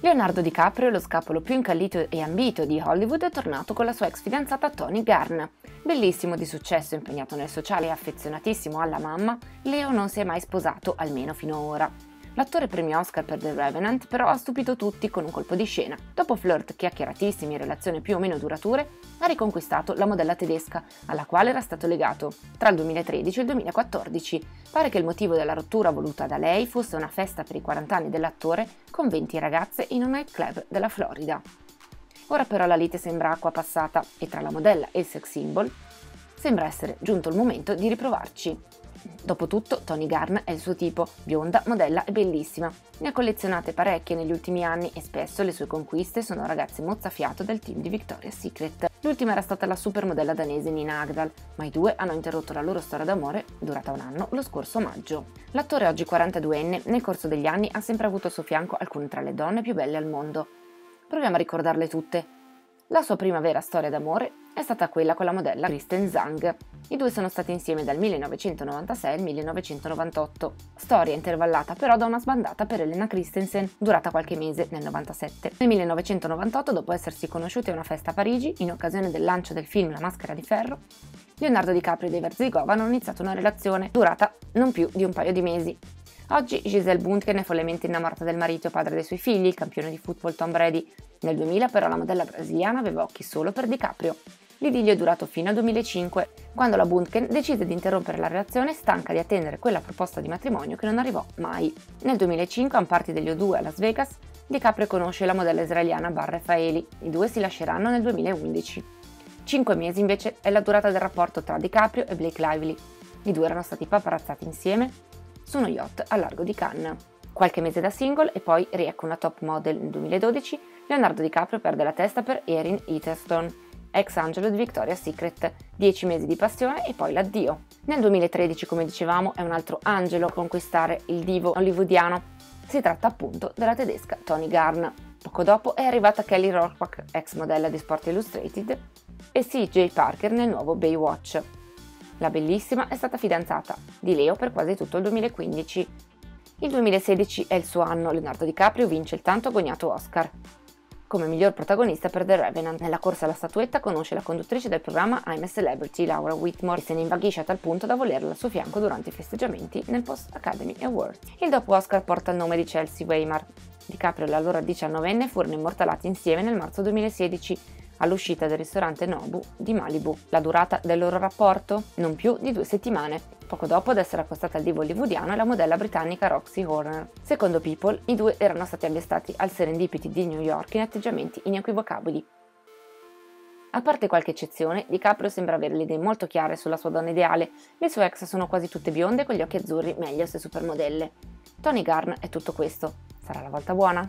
Leonardo DiCaprio, lo scapolo più incallito e ambito di Hollywood, è tornato con la sua ex fidanzata Tony Garn. Bellissimo di successo, impegnato nel sociale e affezionatissimo alla mamma, Leo non si è mai sposato, almeno fino ad ora. L'attore premio Oscar per The Revenant però ha stupito tutti con un colpo di scena. Dopo flirt chiacchieratissimi e relazioni più o meno durature, ha riconquistato la modella tedesca, alla quale era stato legato tra il 2013 e il 2014. Pare che il motivo della rottura voluta da lei fosse una festa per i 40 anni dell'attore con 20 ragazze in un nightclub della Florida. Ora però la lite sembra acqua passata e tra la modella e il sex symbol sembra essere giunto il momento di riprovarci. Dopotutto, Tony Garn è il suo tipo, bionda, modella e bellissima. Ne ha collezionate parecchie negli ultimi anni e spesso le sue conquiste sono ragazze mozzafiato del team di Victoria's Secret. L'ultima era stata la supermodella danese Nina Agdal, ma i due hanno interrotto la loro storia d'amore, durata un anno, lo scorso maggio. L'attore oggi 42enne, nel corso degli anni ha sempre avuto al suo fianco alcune tra le donne più belle al mondo. Proviamo a ricordarle tutte. La sua prima vera storia d'amore è stata quella con la modella Kristen Zhang. I due sono stati insieme dal 1996 al 1998, storia intervallata però da una sbandata per Elena Christensen, durata qualche mese nel 97. Nel 1998, dopo essersi conosciuti a una festa a Parigi, in occasione del lancio del film La maschera di ferro, Leonardo DiCaprio e Dave Zigova hanno iniziato una relazione durata non più di un paio di mesi. Oggi Giselle Bundchen è follemente innamorata del marito e padre dei suoi figli, il campione di football Tom Brady. Nel 2000 però la modella brasiliana aveva occhi solo per DiCaprio. L'idillio è durato fino al 2005, quando la Bundken decise di interrompere la relazione stanca di attendere quella proposta di matrimonio che non arrivò mai. Nel 2005, a un party degli O2 a Las Vegas, DiCaprio conosce la modella israeliana Bar Rafaeli. I due si lasceranno nel 2011. Cinque mesi invece è la durata del rapporto tra DiCaprio e Blake Lively. I due erano stati paparazzati insieme su uno yacht a largo di Cannes. Qualche mese da single e poi riecco una top model nel 2012, Leonardo DiCaprio perde la testa per Erin Etherston ex angelo di Victoria's Secret, 10 mesi di passione e poi l'addio. Nel 2013, come dicevamo, è un altro angelo a conquistare il divo hollywoodiano. Si tratta appunto della tedesca Tony Garn. Poco dopo è arrivata Kelly Rohrbach, ex modella di Sport Illustrated, e CJ Parker nel nuovo Baywatch. La bellissima è stata fidanzata di Leo per quasi tutto il 2015. Il 2016 è il suo anno, Leonardo DiCaprio vince il tanto agognato Oscar come miglior protagonista per The Revenant. Nella corsa alla statuetta conosce la conduttrice del programma I'm a Celebrity, Laura Whitmore, e se ne invaghisce a tal punto da volerla al suo fianco durante i festeggiamenti nel Post Academy Awards. Il dopo Oscar porta il nome di Chelsea Weimar. DiCaprio e la allora 19enne furono immortalati insieme nel marzo 2016 all'uscita del ristorante Nobu di Malibu. La durata del loro rapporto? Non più di due settimane, poco dopo ad essere accostata al divo hollywoodiano è la modella britannica Roxy Horner. Secondo People, i due erano stati arrestati al Serendipity di New York in atteggiamenti inequivocabili. A parte qualche eccezione, DiCaprio sembra avere le idee molto chiare sulla sua donna ideale. Le sue ex sono quasi tutte bionde con gli occhi azzurri, meglio se supermodelle. Tony Garn è tutto questo. Sarà la volta buona?